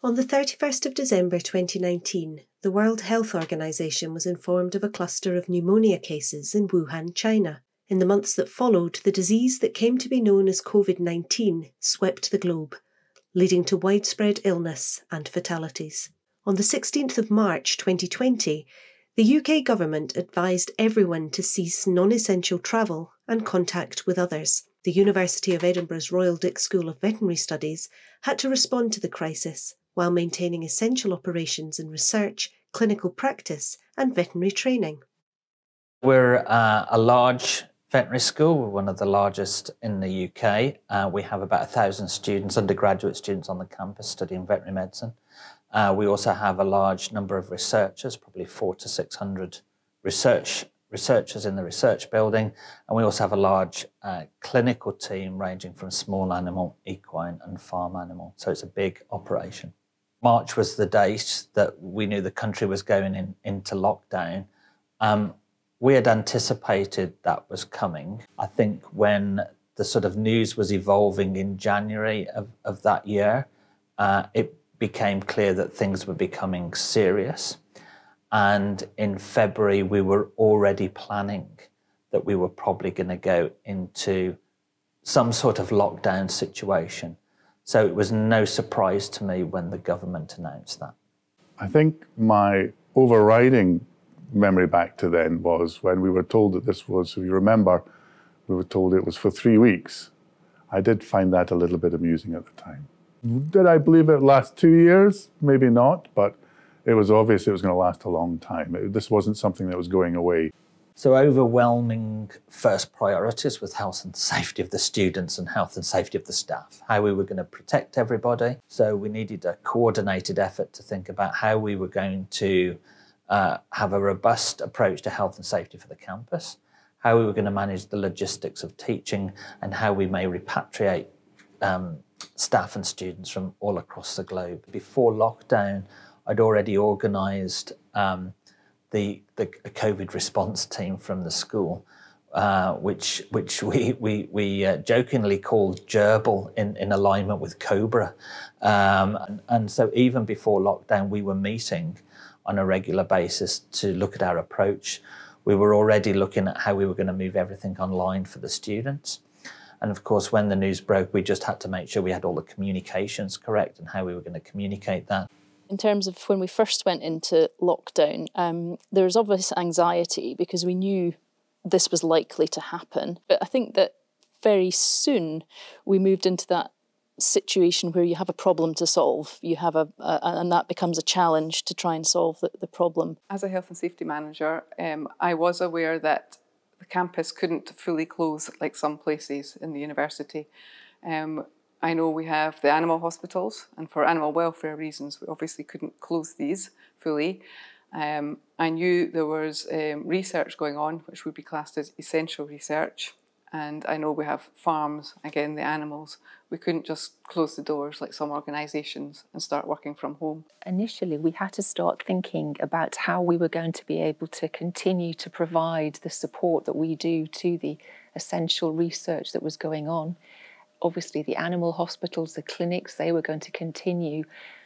On the 31st of December 2019, the World Health Organization was informed of a cluster of pneumonia cases in Wuhan, China. In the months that followed, the disease that came to be known as COVID 19 swept the globe, leading to widespread illness and fatalities. On the 16th of March 2020, the UK government advised everyone to cease non essential travel and contact with others. The University of Edinburgh's Royal Dick School of Veterinary Studies had to respond to the crisis while maintaining essential operations in research, clinical practice, and veterinary training. We're uh, a large veterinary school. We're one of the largest in the UK. Uh, we have about a thousand students, undergraduate students on the campus studying veterinary medicine. Uh, we also have a large number of researchers, probably four to 600 research researchers in the research building, and we also have a large uh, clinical team ranging from small animal, equine, and farm animal. So it's a big operation. March was the date that we knew the country was going in, into lockdown. Um, we had anticipated that was coming. I think when the sort of news was evolving in January of, of that year, uh, it became clear that things were becoming serious. And in February, we were already planning that we were probably going to go into some sort of lockdown situation. So it was no surprise to me when the government announced that. I think my overriding memory back to then was when we were told that this was, if you remember, we were told it was for three weeks. I did find that a little bit amusing at the time. Did I believe it last two years? Maybe not, but it was obvious it was going to last a long time. It, this wasn't something that was going away. So overwhelming first priorities was health and safety of the students and health and safety of the staff, how we were going to protect everybody. So we needed a coordinated effort to think about how we were going to uh, have a robust approach to health and safety for the campus, how we were going to manage the logistics of teaching and how we may repatriate um, staff and students from all across the globe. Before lockdown, I'd already organised um, the, the COVID response team from the school, uh, which which we we, we uh, jokingly called Gerbil in, in alignment with Cobra, um, and, and so even before lockdown, we were meeting on a regular basis to look at our approach. We were already looking at how we were going to move everything online for the students. And of course, when the news broke, we just had to make sure we had all the communications correct and how we were going to communicate that in terms of when we first went into lockdown, um, there was obvious anxiety because we knew this was likely to happen. But I think that very soon we moved into that situation where you have a problem to solve. You have a, a, and that becomes a challenge to try and solve the, the problem. As a health and safety manager um, i was aware that the campus couldn't fully close like some places in the university. Um, I know we have the animal hospitals, and for animal welfare reasons, we obviously couldn't close these fully. Um, I knew there was um, research going on, which would be classed as essential research. And I know we have farms, again, the animals. We couldn't just close the doors like some organisations and start working from home. Initially, we had to start thinking about how we were going to be able to continue to provide the support that we do to the essential research that was going on obviously the animal hospitals, the clinics, they were going to continue.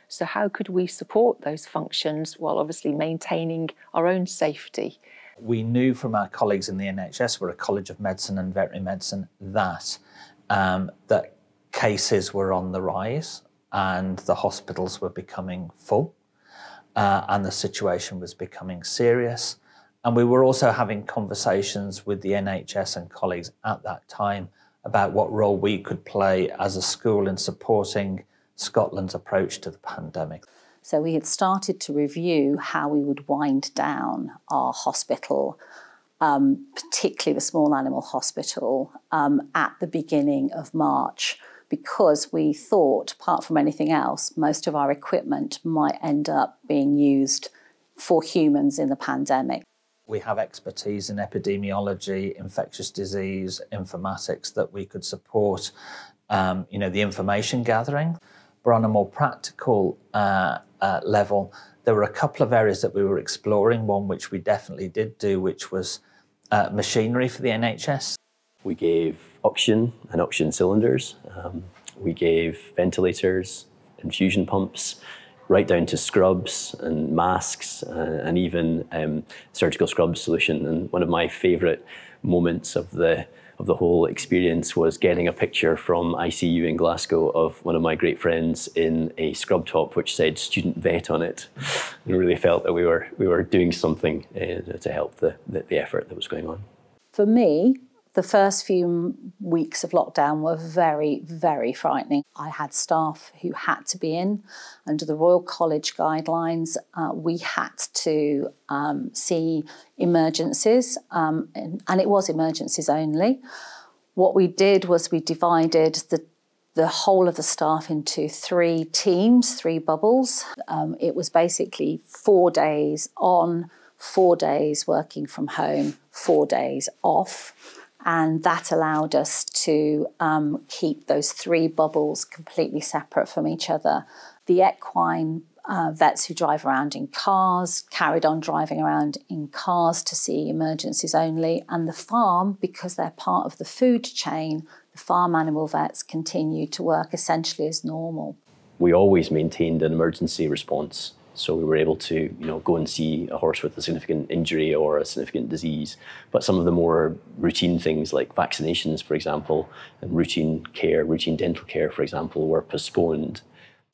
So, how could we support those functions while obviously maintaining our own safety? We knew from our colleagues in the NHS, we're a College of Medicine and Veterinary Medicine, that um, that cases were on the rise and the hospitals were becoming full uh, and the situation was becoming serious. And we were also having conversations with the NHS and colleagues at that time about what role we could play as a school in supporting Scotland's approach to the pandemic. So we had started to review how we would wind down our hospital, um, particularly the small animal hospital, um, at the beginning of March, because we thought, apart from anything else, most of our equipment might end up being used for humans in the pandemic. We have expertise in epidemiology, infectious disease, informatics that we could support, um, you know, the information gathering. But on a more practical uh, uh, level, there were a couple of areas that we were exploring. One which we definitely did do, which was uh, machinery for the NHS. We gave oxygen and oxygen cylinders. Um, we gave ventilators, infusion pumps, right down to scrubs and masks uh, and even um, surgical scrub solution. And one of my favourite moments of the of the whole experience was getting a picture from ICU in Glasgow of one of my great friends in a scrub top which said student vet on it. And really felt that we were we were doing something uh, to help the, the, the effort that was going on. For me, the first few weeks of lockdown were very, very frightening. I had staff who had to be in under the Royal College guidelines. Uh, we had to um, see emergencies, um, and, and it was emergencies only. What we did was we divided the the whole of the staff into three teams, three bubbles. Um, it was basically four days on, four days working from home, four days off and that allowed us to um, keep those three bubbles completely separate from each other. The equine uh, vets who drive around in cars carried on driving around in cars to see emergencies only, and the farm, because they're part of the food chain, the farm animal vets continue to work essentially as normal. We always maintained an emergency response so we were able to, you know, go and see a horse with a significant injury or a significant disease. But some of the more routine things like vaccinations, for example, and routine care, routine dental care, for example, were postponed.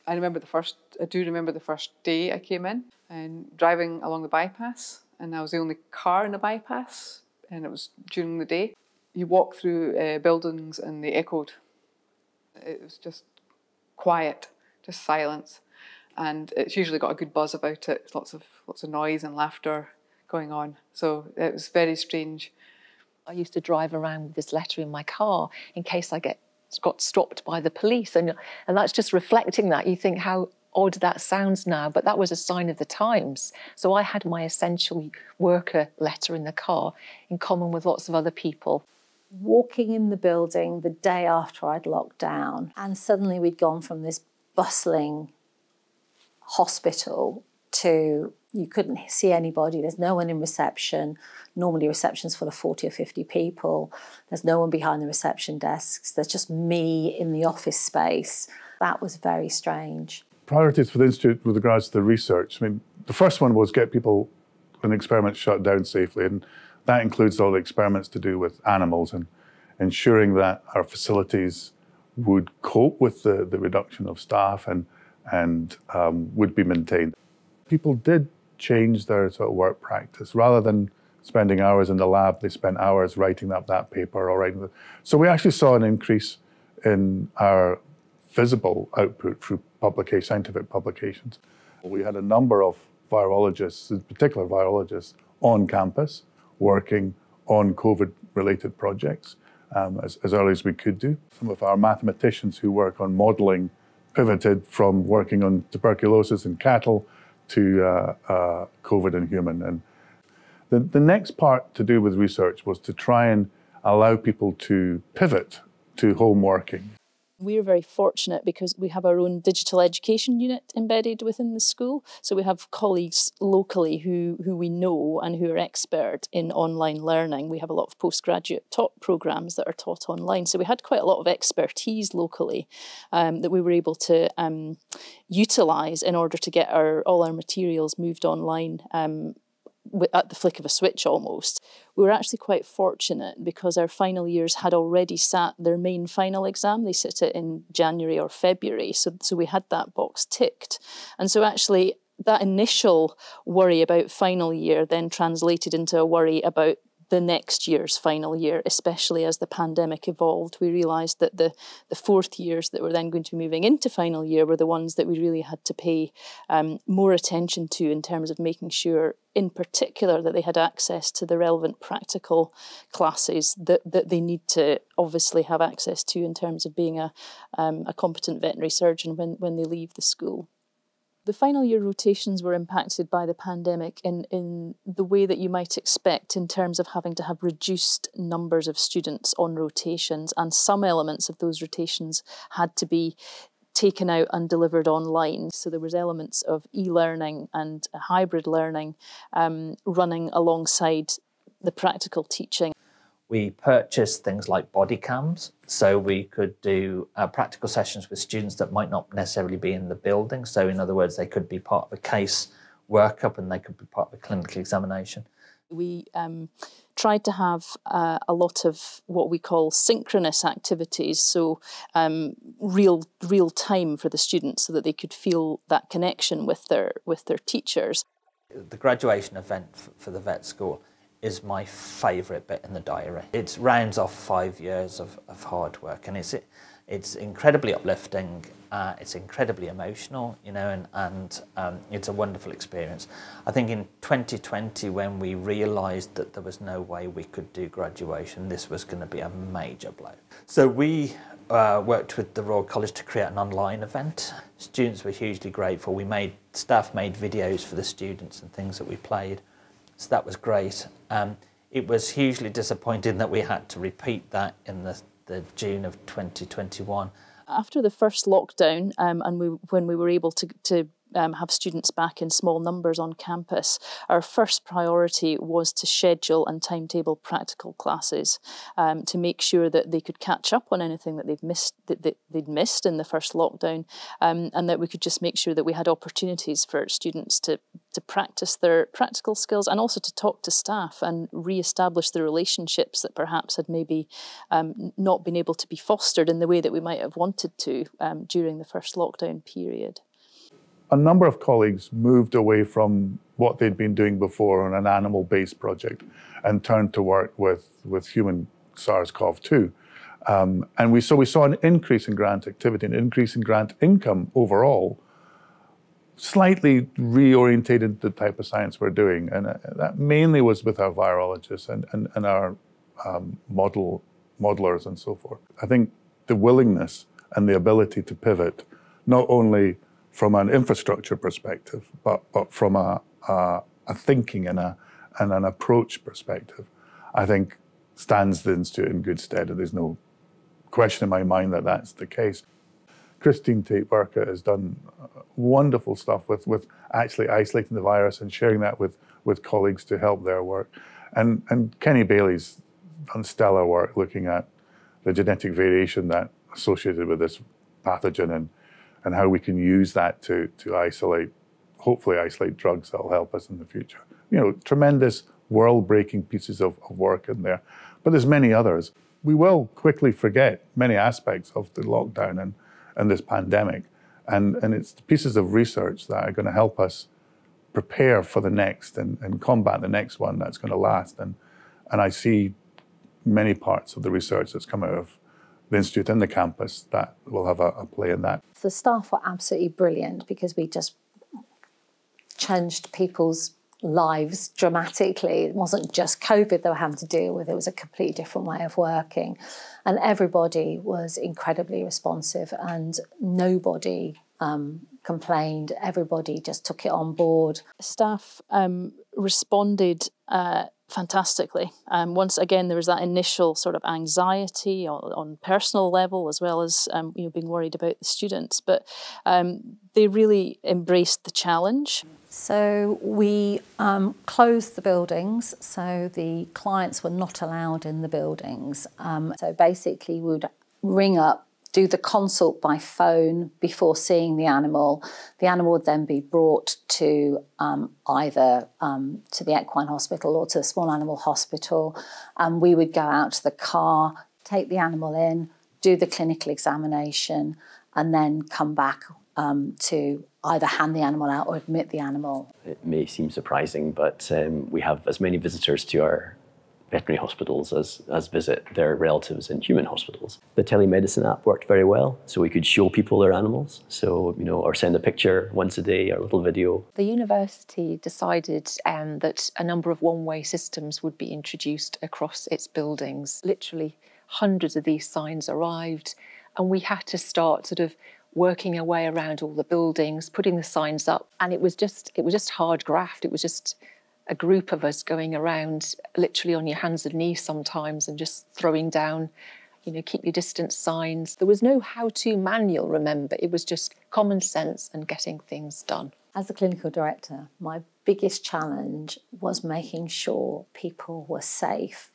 I remember the first, I do remember the first day I came in and driving along the bypass, and I was the only car in the bypass, and it was during the day. You walk through uh, buildings and they echoed. It was just quiet, just silence and it's usually got a good buzz about it. Lots of lots of noise and laughter going on. So it was very strange. I used to drive around with this letter in my car in case I get got stopped by the police, and and that's just reflecting that. You think how odd that sounds now, but that was a sign of the times. So I had my essential worker letter in the car, in common with lots of other people. Walking in the building the day after I'd locked down, and suddenly we'd gone from this bustling hospital to you couldn't see anybody. There's no one in reception. Normally, reception's full of 40 or 50 people. There's no one behind the reception desks. There's just me in the office space. That was very strange. Priorities for the Institute with regards to the research. I mean, the first one was get people and experiments shut down safely. And that includes all the experiments to do with animals and ensuring that our facilities would cope with the, the reduction of staff and and um, would be maintained. People did change their sort of work practice. Rather than spending hours in the lab, they spent hours writing up that paper or writing. The, so we actually saw an increase in our visible output through publication, scientific publications. We had a number of virologists, in particular virologists, on campus working on COVID-related projects um, as, as early as we could do. Some of our mathematicians who work on modelling pivoted from working on tuberculosis in cattle to uh, uh, COVID in human. And the, the next part to do with research was to try and allow people to pivot to home working. We're very fortunate because we have our own digital education unit embedded within the school. So we have colleagues locally who, who we know and who are expert in online learning. We have a lot of postgraduate taught programs that are taught online. So we had quite a lot of expertise locally um, that we were able to um, utilise in order to get our all our materials moved online um, at the flick of a switch almost. We were actually quite fortunate because our final years had already sat their main final exam. They sit it in January or February. So, so we had that box ticked. And so actually that initial worry about final year then translated into a worry about the next year's final year, especially as the pandemic evolved. We realised that the, the fourth years that were then going to be moving into final year were the ones that we really had to pay um, more attention to in terms of making sure, in particular, that they had access to the relevant practical classes that, that they need to obviously have access to in terms of being a, um, a competent veterinary surgeon when, when they leave the school the final year rotations were impacted by the pandemic in, in the way that you might expect in terms of having to have reduced numbers of students on rotations, and some elements of those rotations had to be taken out and delivered online. So there was elements of e-learning and hybrid learning um, running alongside the practical teaching. We purchased things like body cams, so we could do uh, practical sessions with students that might not necessarily be in the building. So, in other words, they could be part of a case workup and they could be part of a clinical examination. We um, tried to have uh, a lot of what we call synchronous activities, so um, real real time for the students, so that they could feel that connection with their with their teachers. The graduation event for the vet school is my favourite bit in the diary. It rounds off five years of, of hard work and it's, it's incredibly uplifting, uh, it's incredibly emotional, you know, and, and um, it's a wonderful experience. I think in 2020 when we realised that there was no way we could do graduation, this was going to be a major blow. So we uh, worked with the Royal College to create an online event. Students were hugely grateful. We made, staff made videos for the students and things that we played. So that was great. Um, it was hugely disappointing that we had to repeat that in the, the June of 2021. After the first lockdown, um, and we, when we were able to, to um, have students back in small numbers on campus, our first priority was to schedule and timetable practical classes um, to make sure that they could catch up on anything that they've missed that they'd missed in the first lockdown, um, and that we could just make sure that we had opportunities for students to to practice their practical skills and also to talk to staff and re-establish the relationships that perhaps had maybe um, not been able to be fostered in the way that we might have wanted to um, during the first lockdown period a number of colleagues moved away from what they'd been doing before on an animal based project and turned to work with, with human SARS CoV 2. Um, and we, so we saw an increase in grant activity, an increase in grant income overall, slightly reorientated the type of science we're doing. And uh, that mainly was with our virologists and, and, and our um, model modelers and so forth. I think the willingness and the ability to pivot, not only from an infrastructure perspective, but, but from a, a, a thinking and, a, and an approach perspective, I think stands the Institute in good stead. And there's no question in my mind that that's the case. Christine Tait-Burkard has done uh, wonderful stuff with, with actually isolating the virus and sharing that with, with colleagues to help their work. And, and Kenny Baillie's done stellar work looking at the genetic variation that associated with this pathogen and and how we can use that to, to isolate, hopefully isolate drugs that will help us in the future. You know, tremendous world-breaking pieces of, of work in there, but there's many others. We will quickly forget many aspects of the lockdown and, and this pandemic, and, and it's pieces of research that are going to help us prepare for the next and, and combat the next one that's going to last. And, and I see many parts of the research that's come out of the institute and the campus that will have a, a play in that. The staff were absolutely brilliant because we just changed people's lives dramatically. It wasn't just COVID they were having to deal with, it was a completely different way of working. And everybody was incredibly responsive and nobody um, complained. Everybody just took it on board. Staff um, responded uh, fantastically. Um, once again, there was that initial sort of anxiety on, on personal level as well as um, you know being worried about the students, but um, they really embraced the challenge. So we um, closed the buildings, so the clients were not allowed in the buildings. Um, so basically, we would ring up do the consult by phone before seeing the animal. The animal would then be brought to um, either um, to the equine hospital or to the small animal hospital. And we would go out to the car, take the animal in, do the clinical examination, and then come back um, to either hand the animal out or admit the animal. It may seem surprising, but um, we have as many visitors to our veterinary hospitals as, as visit their relatives in human hospitals. The telemedicine app worked very well, so we could show people their animals, so, you know, or send a picture once a day or a little video. The university decided um, that a number of one-way systems would be introduced across its buildings. Literally hundreds of these signs arrived and we had to start sort of working our way around all the buildings, putting the signs up, and it was just it was just hard graft. It was just a group of us going around literally on your hands and knees sometimes and just throwing down you know keep your distance signs. There was no how to manual remember. It was just common sense and getting things done. As a clinical director my biggest challenge was making sure people were safe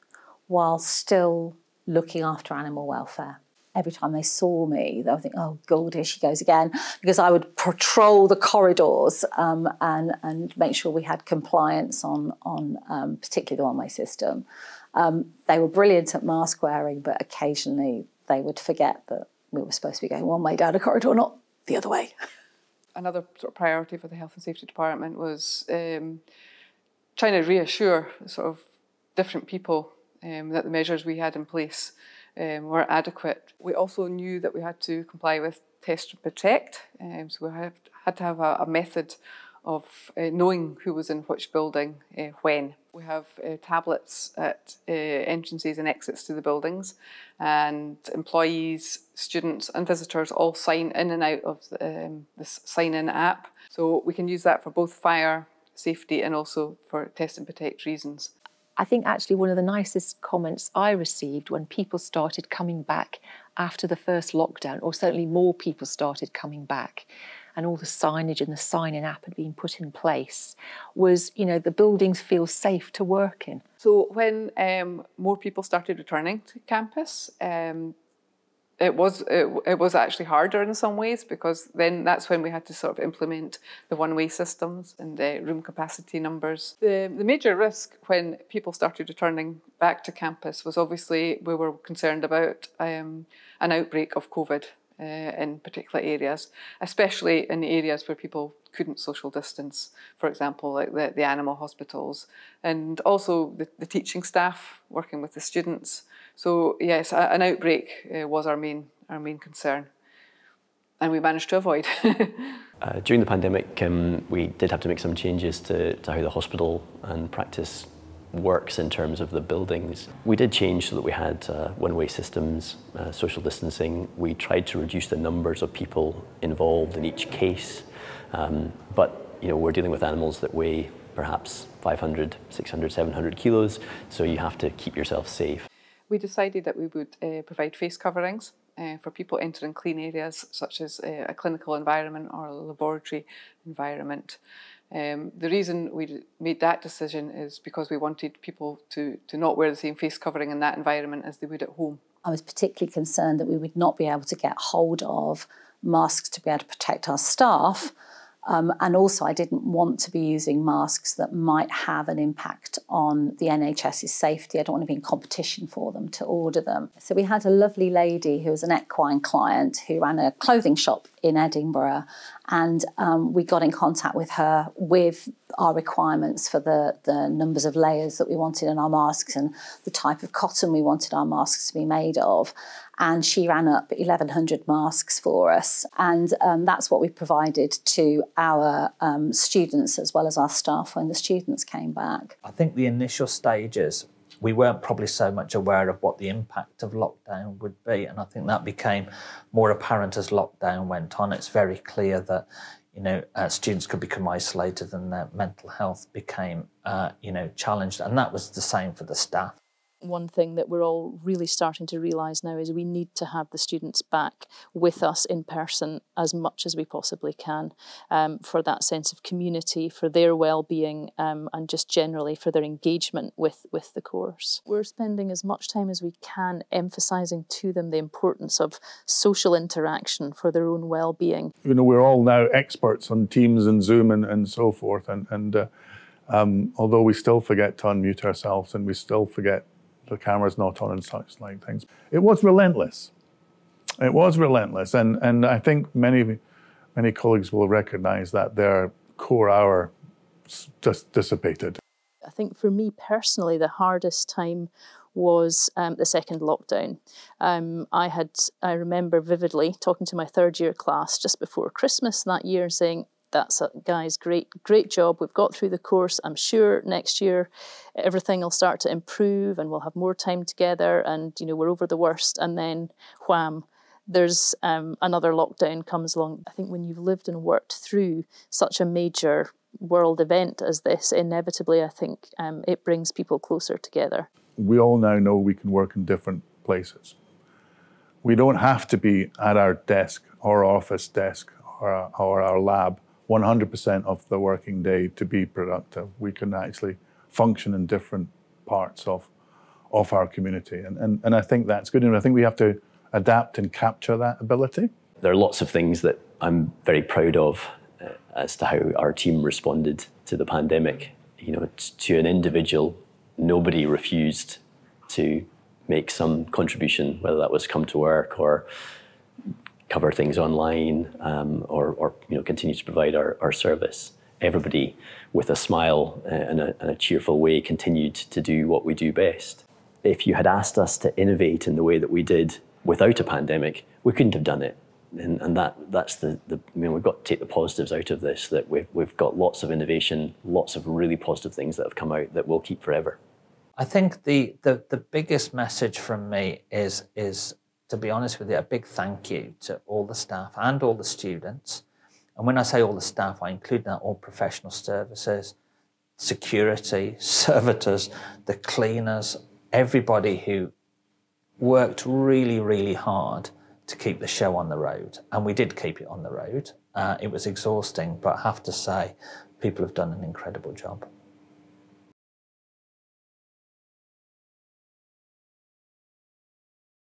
while still looking after animal welfare. Every time they saw me, they would think, oh, God, here she goes again. Because I would patrol the corridors um, and, and make sure we had compliance on, on um, particularly the one way system. Um, they were brilliant at mask wearing, but occasionally they would forget that we were supposed to be going one way down a corridor, not the other way. Another sort of priority for the Health and Safety Department was um, trying to reassure sort of different people um, that the measures we had in place um, were adequate. We also knew that we had to comply with test and protect, um, so we had, had to have a, a method of uh, knowing who was in which building uh, when. We have uh, tablets at uh, entrances and exits to the buildings, and employees, students, and visitors all sign in and out of the, um, this sign in app. So we can use that for both fire safety and also for test and protect reasons. I think actually one of the nicest comments I received when people started coming back after the first lockdown, or certainly more people started coming back, and all the signage and the sign-in app had been put in place, was you know the buildings feel safe to work in. So when um, more people started returning to campus, um, it was it, it, was actually harder in some ways because then that's when we had to sort of implement the one-way systems and the room capacity numbers. The, the major risk when people started returning back to campus was obviously we were concerned about um, an outbreak of COVID uh, in particular areas, especially in areas where people couldn't social distance, for example, like the, the animal hospitals, and also the, the teaching staff working with the students. So yes, a, an outbreak uh, was our main our main concern, and we managed to avoid. uh, during the pandemic, um, we did have to make some changes to, to how the hospital and practice works in terms of the buildings. We did change so that we had uh, one-way systems, uh, social distancing. We tried to reduce the numbers of people involved in each case. Um, but you know, we're dealing with animals that weigh perhaps 500, 600, 700 kilos, so you have to keep yourself safe. We decided that we would uh, provide face coverings uh, for people entering clean areas such as uh, a clinical environment or a laboratory environment. Um, the reason we made that decision is because we wanted people to, to not wear the same face covering in that environment as they would at home. I was particularly concerned that we would not be able to get hold of masks to be able to protect our staff um, and also, I didn't want to be using masks that might have an impact on the NHS's safety. I don't want to be in competition for them to order them. So, we had a lovely lady who was an equine client who ran a clothing shop in Edinburgh, and um, we got in contact with her with our requirements for the, the numbers of layers that we wanted in our masks and the type of cotton we wanted our masks to be made of and she ran up 1,100 masks for us. And um, that's what we provided to our um, students as well as our staff when the students came back. I think the initial stages, we weren't probably so much aware of what the impact of lockdown would be. And I think that became more apparent as lockdown went on. It's very clear that you know, uh, students could become isolated and their mental health became, uh, you know, challenged. And that was the same for the staff one thing that we're all really starting to realise now is we need to have the students back with us in person as much as we possibly can um, for that sense of community, for their well-being um, and just generally for their engagement with, with the course. We're spending as much time as we can emphasising to them the importance of social interaction for their own well-being. You know, we're all now experts on Teams and Zoom and, and so forth and, and uh, um, although we still forget to unmute ourselves and we still forget the camera's not on and such like things. It was relentless. It was relentless, and and I think many many colleagues will recognise that their core hour just dissipated. I think for me personally, the hardest time was um, the second lockdown. Um, I had, I remember vividly talking to my third year class just before Christmas that year, and saying, that's a, guys, great, great job. We've got through the course. I'm sure next year everything will start to improve and we'll have more time together and, you know, we're over the worst. And then wham, there's um, another lockdown comes along. I think when you've lived and worked through such a major world event as this, inevitably, I think um, it brings people closer together. We all now know we can work in different places. We don't have to be at our desk or office desk or, or our lab 100% of the working day to be productive. We can actually function in different parts of, of our community. And, and, and I think that's good. And I think we have to adapt and capture that ability. There are lots of things that I'm very proud of uh, as to how our team responded to the pandemic. You know, to an individual, nobody refused to make some contribution, whether that was come to work or cover things online um, or, or, you know continue to provide our, our service. Everybody, with a smile and a, and a cheerful way, continued to do what we do best. If you had asked us to innovate in the way that we did without a pandemic, we couldn't have done it. And, and that that's the, the I mean we've got to take the positives out of this that we've we've got lots of innovation, lots of really positive things that have come out that we'll keep forever. I think the, the, the biggest message from me is, is, to be honest with you, a big thank you to all the staff and all the students. And when I say all the staff, I include now all professional services, security, servitors, the cleaners, everybody who worked really, really hard to keep the show on the road. And we did keep it on the road. Uh, it was exhausting, but I have to say, people have done an incredible job.